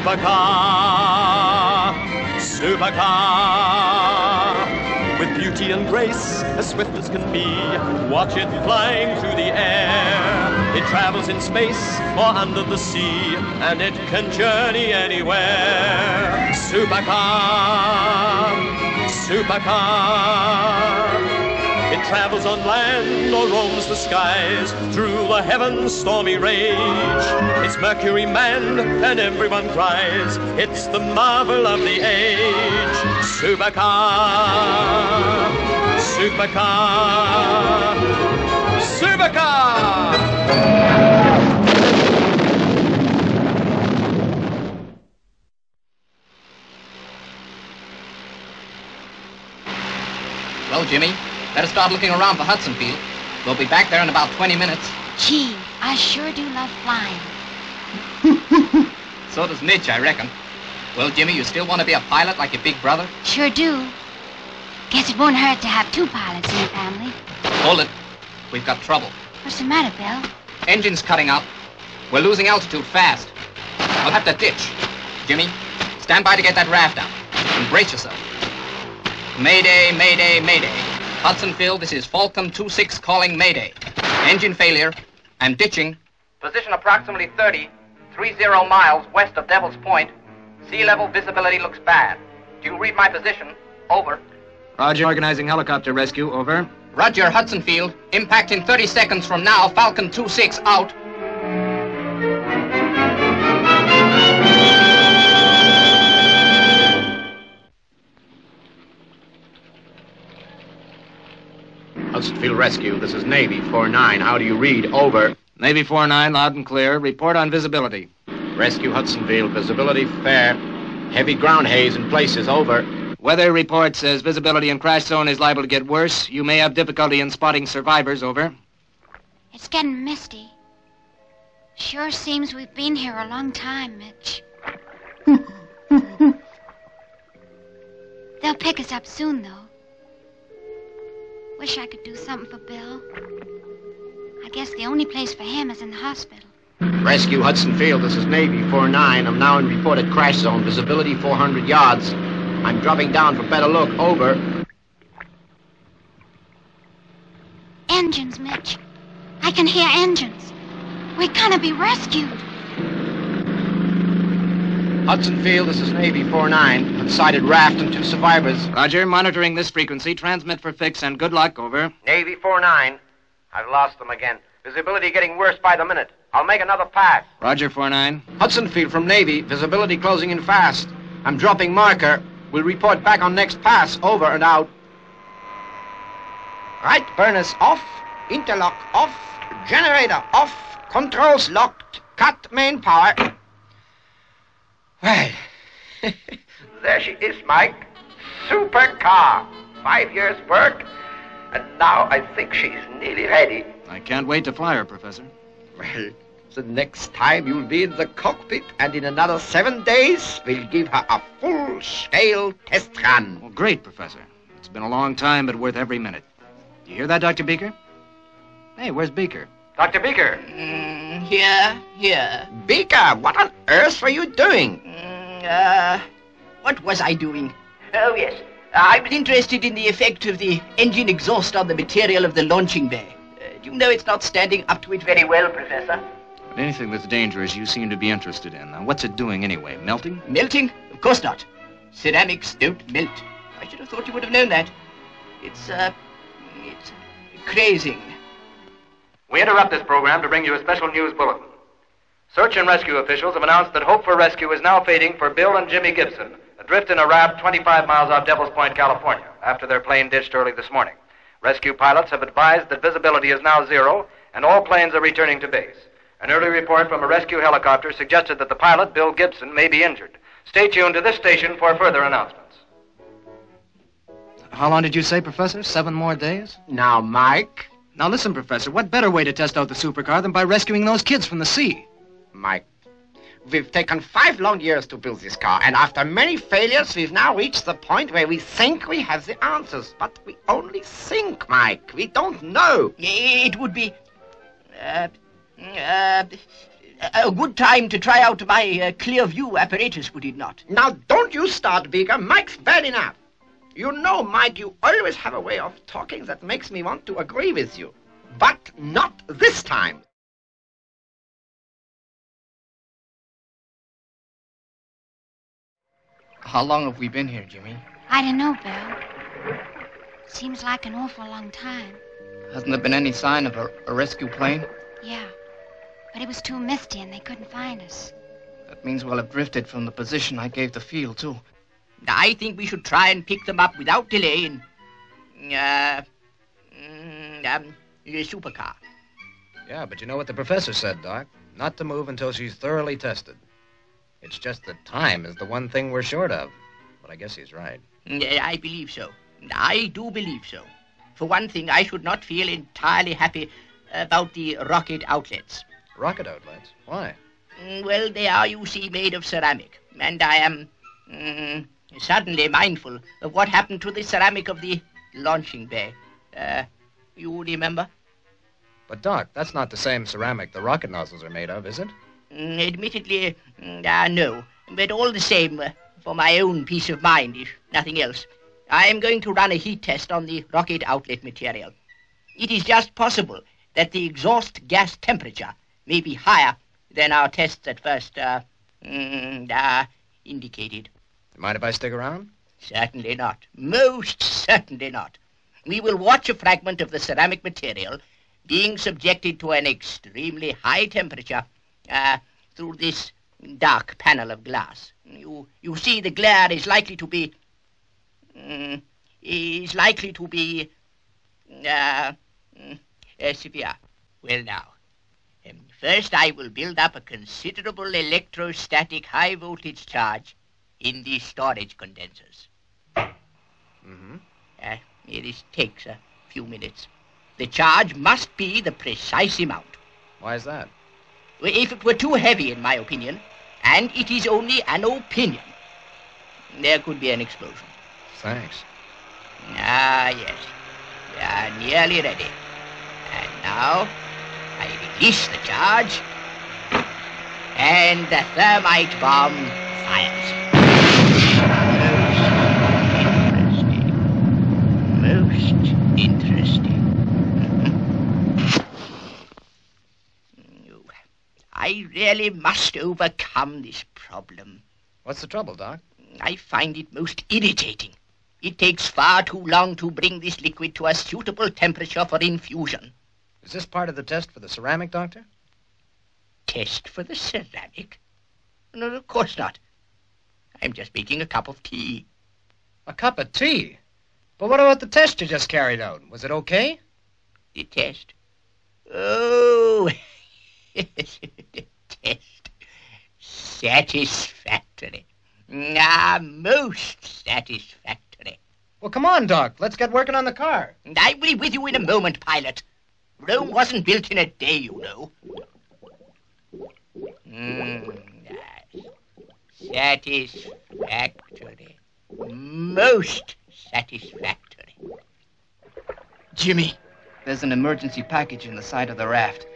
Supercar, supercar, with beauty and grace as swift as can be. Watch it flying through the travels in space or under the sea, and it can journey anywhere. Supercar, supercar. It travels on land or roams the skies through the heavens' stormy rage. It's Mercury man, and everyone cries. It's the marvel of the age. Supercar, supercar, supercar. Well, Jimmy, better start looking around for Hudson Field. We'll be back there in about 20 minutes. Gee, I sure do love flying. So does Mitch, I reckon. Well, Jimmy, you still want to be a pilot like your big brother? Sure do. Guess it won't hurt to have two pilots in the family. Hold it. We've got trouble. What's the matter, Bill? Engine's cutting out. We're losing altitude fast. I'll have to ditch. Jimmy, stand by to get that raft out. And brace yourself. Mayday, mayday, mayday. Hudson Field, this is Falcon 26 calling Mayday. Engine failure. I'm ditching. Position approximately 30, 30 miles west of Devil's Point. Sea level visibility looks bad. Do you read my position? Over. Roger, organizing helicopter rescue, over. Roger, Hudson Field. Impact in 30 seconds from now. Falcon 26 out. Hudson Field Rescue, this is Navy 49. How do you read? Over. Navy 49, loud and clear. Report on visibility. Rescue Hudson Field, visibility fair. Heavy ground haze in places. Over. Weather report says visibility in crash zone is liable to get worse. You may have difficulty in spotting survivors, over. It's getting misty. Sure seems we've been here a long time, Mitch. They'll pick us up soon, though. Wish I could do something for Bill. I guess the only place for him is in the hospital. Rescue Hudson Field, this is Navy 49. I'm now in reported crash zone. Visibility 400 yards. I'm dropping down for better look. Over. Engines, Mitch. I can hear engines. We're gonna be rescued. Hudson Field, this is Navy 49. I've sighted raft and two survivors. Roger, monitoring this frequency. Transmit for fix and good luck, over. Navy 49. I've lost them again. Visibility getting worse by the minute. I'll make another pass. Roger, 49. Hudson Field from Navy. Visibility closing in fast. I'm dropping marker. We'll report back on next pass. Over and out. Right burners off. Interlock off. Generator off. Controls locked. Cut main power. Well. there she is, Mike. Super car. Five years' work. And now I think she's nearly ready. I can't wait to fly her, Professor. Well, the next time you'll be in the cockpit, and in another seven days, we'll give her a full-scale test run. Well, great, Professor. It's been a long time, but worth every minute. Do you hear that, Dr. Beaker? Hey, where's Beaker? Dr. Beaker. Mm, here, here. Beaker, what on earth were you doing? Mm, uh, what was I doing? Oh, yes. I was interested in the effect of the engine exhaust on the material of the launching bay. Uh, do you know it's not standing up to it very well, Professor? But anything that's dangerous you seem to be interested in. Now, what's it doing anyway? Melting? Melting? Of course not. Ceramics don't melt. I should have thought you would have known that. It's, uh, it's crazing. We interrupt this program to bring you a special news bulletin. Search and rescue officials have announced that hope for rescue is now fading for Bill and Jimmy Gibson, adrift in a raft 25 miles off Devil's Point, California, after their plane ditched early this morning. Rescue pilots have advised that visibility is now zero and all planes are returning to base. An early report from a rescue helicopter suggested that the pilot, Bill Gibson, may be injured. Stay tuned to this station for further announcements. How long did you say, Professor? Seven more days? Now, Mike. Now, listen, Professor, what better way to test out the supercar than by rescuing those kids from the sea? Mike, We've taken five long years to build this car, and after many failures, we've now reached the point where we think we have the answers. But we only think, Mike. We don't know. It would be uh, uh, a good time to try out my uh, clear view apparatus, would it not? Now, don't you start, Beaker. Mike's bad enough. You know, Mike, you always have a way of talking that makes me want to agree with you. But not this time. How long have we been here, Jimmy? I don't know, Bill. Seems like an awful long time. Hasn't there been any sign of a, a rescue plane? Yeah. But it was too misty and they couldn't find us. That means we'll have drifted from the position I gave the field, too. I think we should try and pick them up without delay in, uh, mm, um, a supercar. Yeah, but you know what the professor said, Doc? Not to move until she's thoroughly tested. It's just that time is the one thing we're short of. But I guess he's right. Mm, I believe so. I do believe so. For one thing, I should not feel entirely happy about the rocket outlets. Rocket outlets? Why? Mm, Well, they are, you see, made of ceramic. And I am mm, suddenly mindful of what happened to the ceramic of the launching bay. Uh, you remember? But, Doc, that's not the same ceramic the rocket nozzles are made of, is it? Mm, admittedly, uh, no. But all the same, uh, for my own peace of mind, if nothing else, I am going to run a heat test on the rocket outlet material. It is just possible that the exhaust gas temperature may be higher than our tests at first uh, mm, uh, indicated. Mind if I stick around? Certainly not. Most certainly not. We will watch a fragment of the ceramic material being subjected to an extremely high temperature uh, through this dark panel of glass. You, you see, the glare is likely to be mm, is likely to be uh, mm, uh, severe. Well, now, first I will build up a considerable electrostatic high voltage charge in these storage condensers. Mm-hmm. Uh, it takes a few minutes. The charge must be the precise amount. Why is that? Well, If it were too heavy, in my opinion, and it is only an opinion, there could be an explosion. Thanks. Ah, yes. We are nearly ready. And now, I release the charge, and the thermite bomb fires. Most interesting. Most interesting. I really must overcome this problem. What's the trouble, Doc? I find it most irritating. It takes far too long to bring this liquid to a suitable temperature for infusion. Is this part of the test for the ceramic, Doctor? Test for the ceramic? No, of course not. I'm just making a cup of tea. A cup of tea? But what about the test you just carried out? Was it okay? The test? Oh, the test. Satisfactory. Ah, most satisfactory. Well, come on, Doc. Let's get working on the car. I will be with you in a moment, pilot. Rome wasn't built in a day, you know. Mm, yes. Satisfactory. Most satisfactory. Jimmy, there's an emergency package in the side of the raft.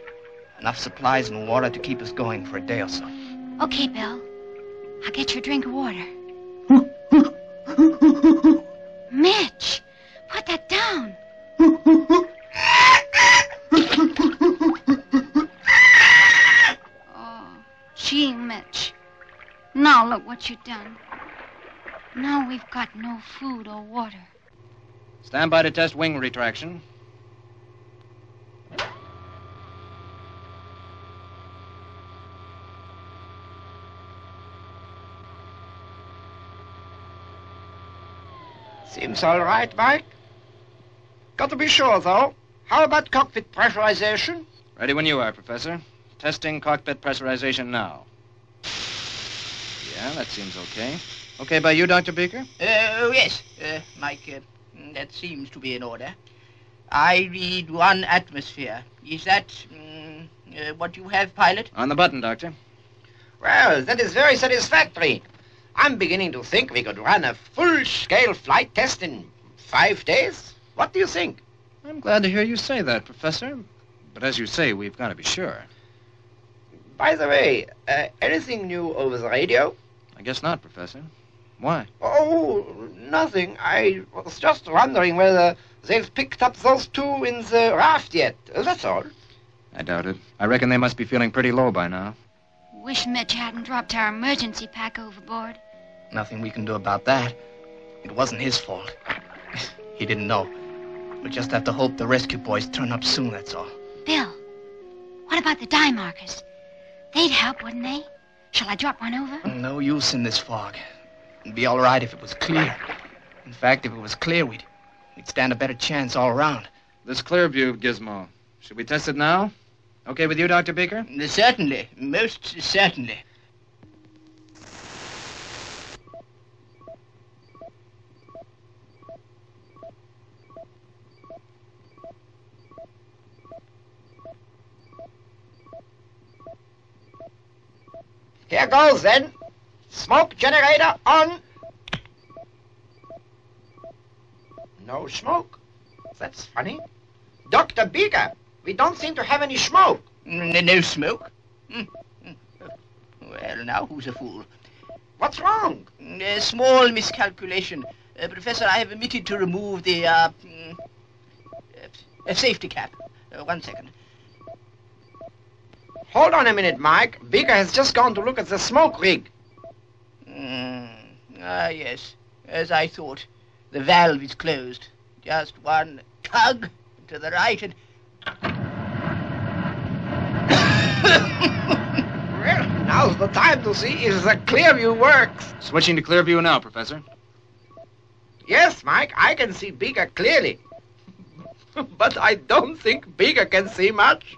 Enough supplies and water to keep us going for a day or so. Okay, Bill. I'll get you a drink of water. Mitch, what you've done. Now we've got no food or water. Stand by to test wing retraction. Seems all right, Mike. Got to be sure, though. How about cockpit pressurization? Ready when you are, Professor. Testing cockpit pressurization now. Yeah, that seems okay. Okay by you, Dr. Beaker? Oh, yes, uh, Mike. Uh, that seems to be in order. I read one atmosphere. Is that mm, uh, what you have, pilot? On the button, Doctor. Well, that is very satisfactory. I'm beginning to think we could run a full-scale flight test in five days. What do you think? I'm glad to hear you say that, Professor. But as you say, we've got to be sure. By the way, uh, anything new over the radio? I guess not, Professor. Why? Oh, nothing. I was just wondering whether they've picked up those two in the raft yet. That's all. I doubt it. I reckon they must be feeling pretty low by now. Wish Mitch hadn't dropped our emergency pack overboard. Nothing we can do about that. It wasn't his fault. he didn't know. We'll just have to hope the rescue boys turn up soon, that's all. Bill, what about the dye markers? They'd help, wouldn't they? Shall I drop one over? No use in this fog. It'd be all right if it was clear. In fact, if it was clear, we'd, we'd stand a better chance all around. This clear view, of Gizmo. Should we test it now? Okay with you, Dr. Beaker? Certainly. Most certainly. Here goes then. Smoke generator on. No smoke. That's funny. Dr. Beaker, we don't seem to have any smoke. N- no smoke? Hmm, hmm. Well, now who's a fool? What's wrong? A small miscalculation. Uh, Professor, I have omitted to remove the, uh, mm, uh, safety cap. Uh, one second. Hold on a minute, Mike. Beaker has just gone to look at the smoke rig. Mm, ah, yes. As I thought. The valve is closed. Just one tug to the right and... well, now's the time to see if the Clearview works. Switching to Clearview now, Professor. Yes, Mike, I can see Beaker clearly. but I don't think Beaker can see much.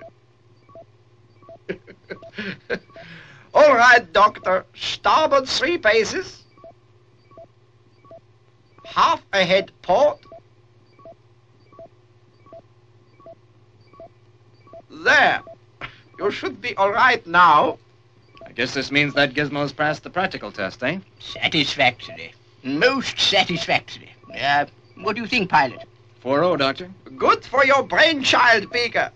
All right, Doctor. Starboard three paces. Half ahead port. There. You should be all right now. I guess this means that Gizmo's passed the practical test, eh? Satisfactory. Most satisfactory. Uh, what do you think, pilot? 4-0, Doctor. Good for your brainchild, Beaker.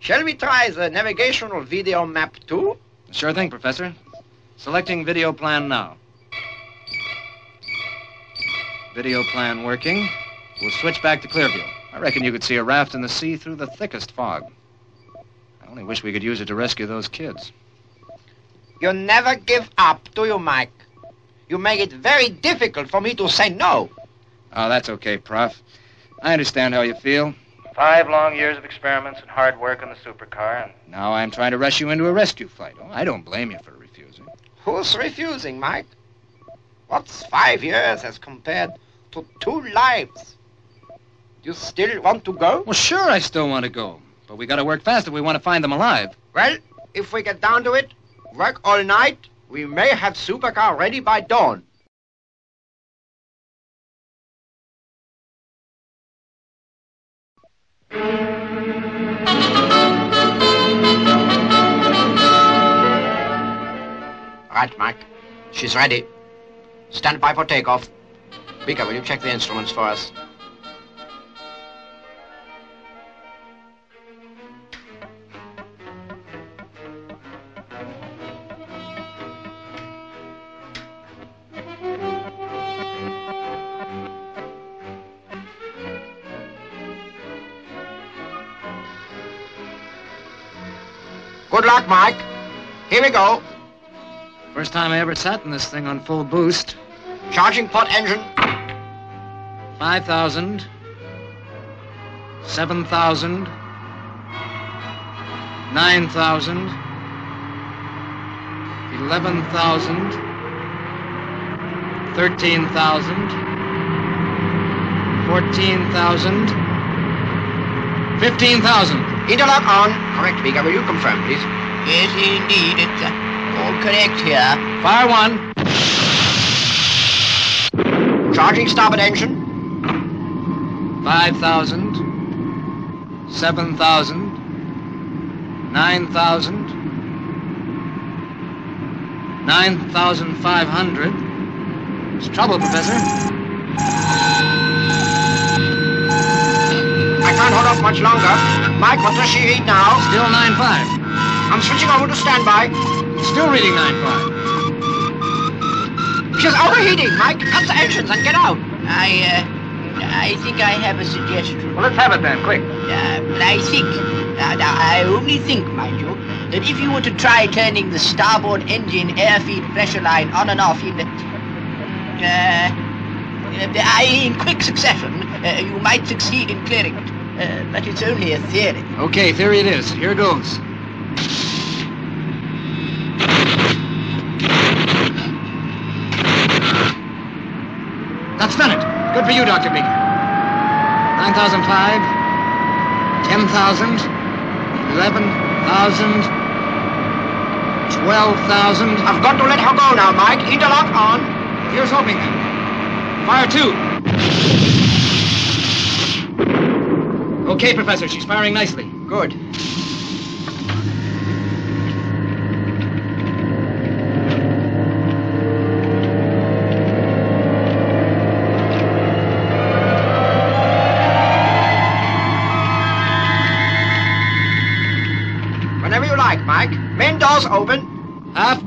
Shall we try the navigational video map too? Sure thing, Professor. Selecting video plan now. Video plan working. We'll switch back to Clearview. I reckon you could see a raft in the sea through the thickest fog. I only wish we could use it to rescue those kids. You never give up, do you, Mike? You make it very difficult for me to say no. Oh, that's okay, Prof. I understand how you feel. Five long years of experiments and hard work on the supercar, and Now I'm trying to rush you into a rescue flight. Oh, I don't blame you for refusing. Who's refusing, Mike? What's five years as compared to two lives? You still want to go? Well, sure, I still want to go. But we gotta work fast if we want to find them alive. Well, if we get down to it, work all night, we may have supercar ready by dawn. Right, Mike. She's ready. Stand by for takeoff. Beaker, will you check the instruments for us? Luck, Mike. Here we go. First time I ever sat in this thing on full boost. Charging port engine. 5,000. 7,000. 9,000. 11,000. 13,000. 14,000. 15,000. Interlock on. Correct, you confirm, please? Yes, indeed. It's uh, all correct here. Fire one. Charging starboard engine. 5,000. 7,000. 9,000. 9,500. It's trouble, Professor. I can't hold off much longer. Mike, what does she read now? Still 9.5. I'm switching over to standby. Still reading 9.5. She's overheating. Mike, cut the engines and get out. I, uh, I think I have a suggestion. Well, let's have it then, quick. Uh, but I think, uh, I only think, mind you, that if you were to try turning the starboard engine air-feed pressure line on and off in, uh, uh, in quick succession, uh, you might succeed in clearing it. Uh, but it's only a theory. Okay, theory it is. Here goes. That's done it. Good for you, Dr. Beaker. 9,005, 10,000, 11,000, 12,000. I've got to let her go now, Mike. Interlock on. Here's hoping then. Fire two. Okay, Professor, she's firing nicely. Good.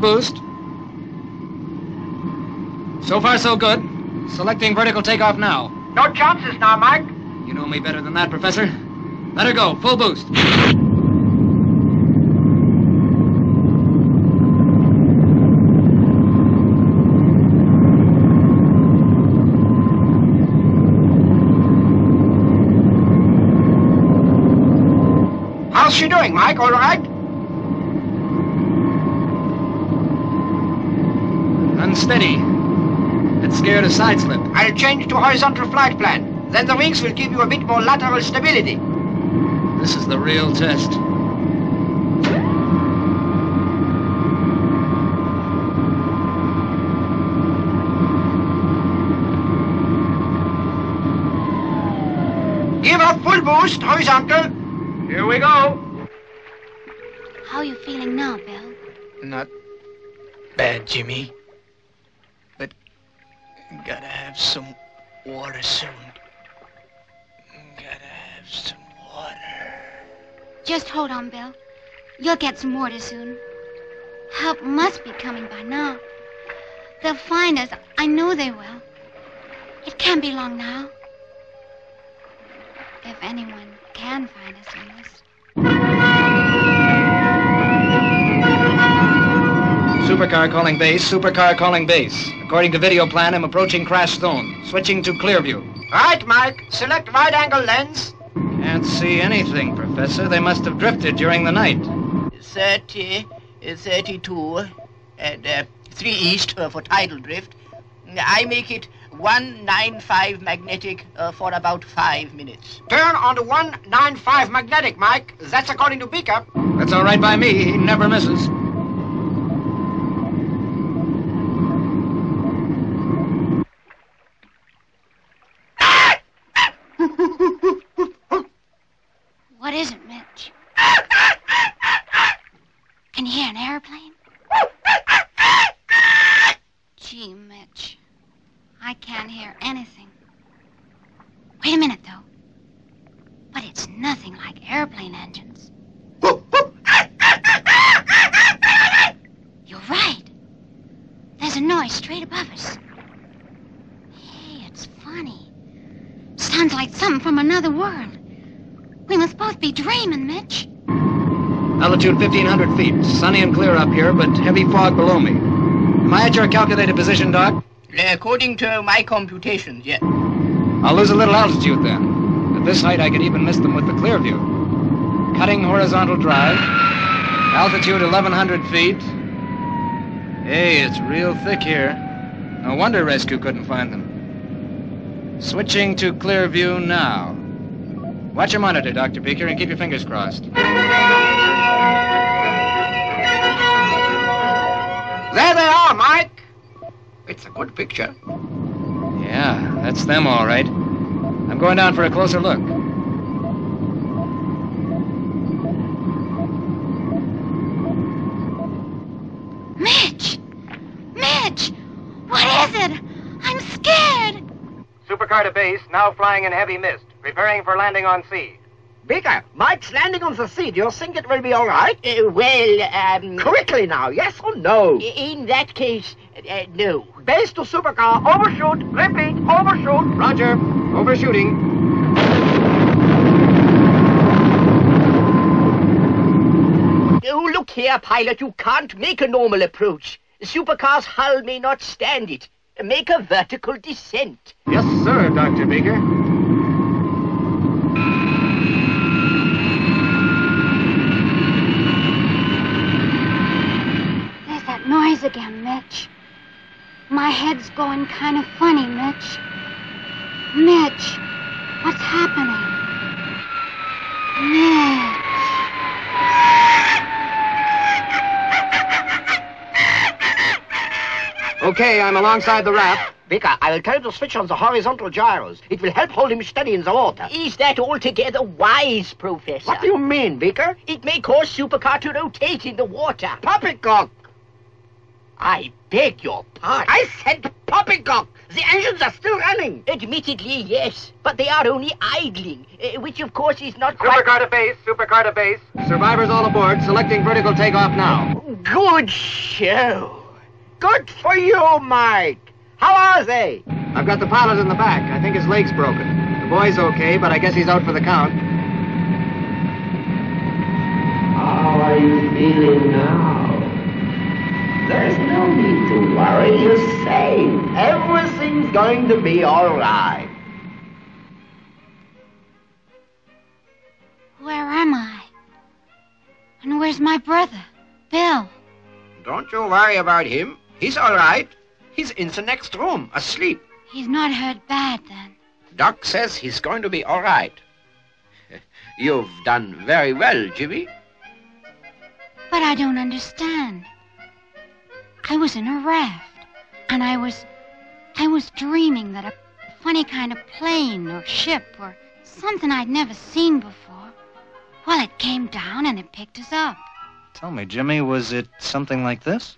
Boost. So far, so good. Selecting vertical takeoff now. No chances now, Mike. You know me better than that, Professor. Let her go. Full boost. How's she doing, Mike? All right? Unsteady. It's scared of side slip. I'll change to horizontal flight plan. Then the wings will give you a bit more lateral stability. This is the real test. Give up full boost, horizontal. Here we go. How are you feeling now, Bill? Not bad, Jimmy. Gotta have some water soon. Gotta have some water. Just hold on, Bill. You'll get some water soon. Help must be coming by now. They'll find us. I know they will. It can't be long now. If anyone can find us on this. Supercar calling base. Supercar calling base. According to video plan, I'm approaching crash zone. Switching to clear view. Right, Mike. Select wide angle lens. Can't see anything, Professor. They must have drifted during the night. 30, uh, 32, and uh, 3 east uh, for tidal drift. I make it 195 magnetic uh, for about 5 minutes. Turn on to 195 magnetic, Mike. That's according to Beaker. That's all right by me. He never misses. What is it, Mitch? Can you hear an airplane? Gee, Mitch. I can't hear anything. Wait a minute, though. But it's nothing like airplane engines. You're right. There's a noise straight above us. Hey, it's funny. Sounds like something from another world. We must both be dreaming, Mitch. Altitude 1,500 feet. Sunny and clear up here, but heavy fog below me. Am I at your calculated position, Doc? Uh, according to my computations, yes. I'll lose a little altitude then. At this height, I could even miss them with the clear view. Cutting horizontal drive. Altitude 1,100 feet. Hey, it's real thick here. No wonder rescue couldn't find them. Switching to clear view now. Watch your monitor, Dr. Beaker, and keep your fingers crossed. There they are, Mike. It's a good picture. Yeah, that's them all right. I'm going down for a closer look. Mitch! Mitch! What is it? I'm scared. Supercar to base, now flying in heavy mist, preparing for landing on sea. Beaker, Mike's landing on the sea. Do you think it will be all right? Uh, well, um, Quickly now, yes or no? in that case, uh, no. Base to supercar, overshoot. Repeat, overshoot. Roger. Overshooting. Oh, look here, pilot, you can't make a normal approach. The supercar's hull may not stand it. Make a vertical descent. Yes, sir, Dr. Beaker. There's that noise again, Mitch. My head's going kind of funny, Mitch. Mitch, what's happening? Mitch. Okay, I'm alongside the raft. Beaker, I will tell you to switch on the horizontal gyros. It will help hold him steady in the water. Is that altogether wise, Professor? What do you mean, Beaker? It may cause supercar to rotate in the water. Poppycock. I beg your pardon. I said poppycock. The engines are still running. Admittedly, yes, but they are only idling, uh, which of course is not quite... Supercar to base, supercar to base. Survivors all aboard, selecting vertical takeoff now. Good show. Good for you, Mike. How are they? I've got the pilot in the back. I think his leg's broken. The boy's okay, but I guess he's out for the count. How are you feeling now? There's no need to worry. You're safe. Everything's going to be all right. Where am I? And where's my brother, Bill? Don't you worry about him. He's all right. He's in the next room, asleep. He's not hurt bad then. Doc says he's going to be all right. You've done very well, Jimmy. But I don't understand. I was in a raft, and I was. I was dreaming that a funny kind of plane or ship or something I'd never seen before. Well, it came down and it picked us up. Tell me, Jimmy, was it something like this?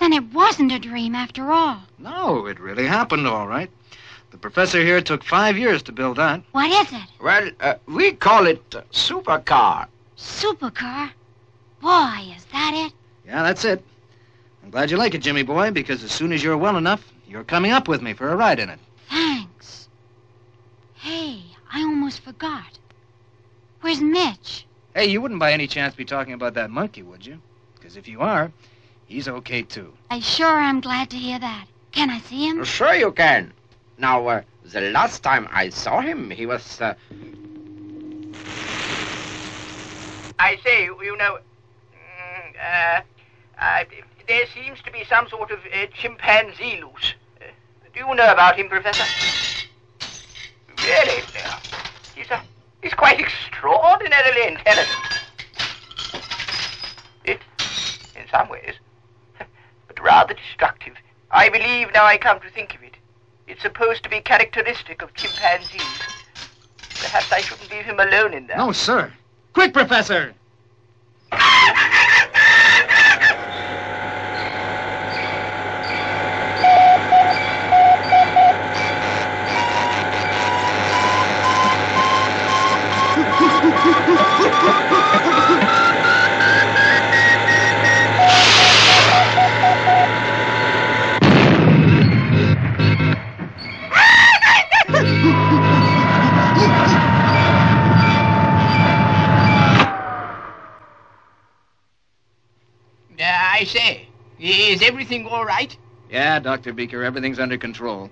Then it wasn't a dream after all. No, it really happened, all right. The professor here took five years to build that. What is it? Well, uh, we call it uh, supercar. Supercar? Boy, is that it? Yeah, that's it. I'm glad you like it, Jimmy boy, because as soon as you're well enough, you're coming up with me for a ride in it. Thanks. Hey, I almost forgot. Where's Mitch? Hey, you wouldn't by any chance be talking about that monkey, would you? Because if you are, he's okay too. I sure am glad to hear that. Can I see him? Sure you can. Now, uh, the last time I saw him, he was. Uh, I say, you know, mm, uh, uh, there seems to be some sort of uh, chimpanzee loose. Uh, do you know about him, Professor? Really? Uh, he's, a, he's quite extraordinarily intelligent. It, in some ways, but rather destructive. I believe, now I come to think of it, it's supposed to be characteristic of chimpanzees. Perhaps I shouldn't leave him alone in there. No, sir. Quick, Professor! I say, is everything all right? Yeah, Dr. Beaker, everything's under control.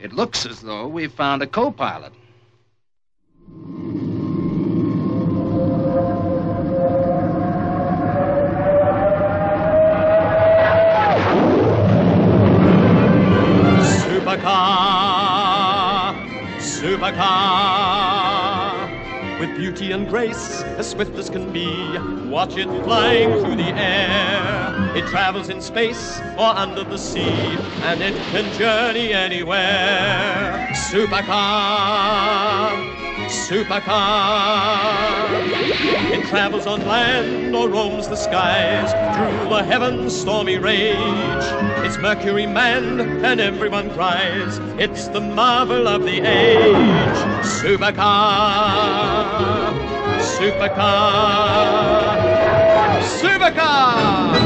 It looks as though we've found a co pilot. Supercar, supercar, with beauty and grace as swift as can be. Watch it flying through the air. It travels in space or under the sea, and it can journey anywhere. Supercar, supercar. It travels on land or roams the skies through the heavens' stormy rage. It's Mercury manned and everyone cries. It's the marvel of the age. Supercar. Supercar. Supercar.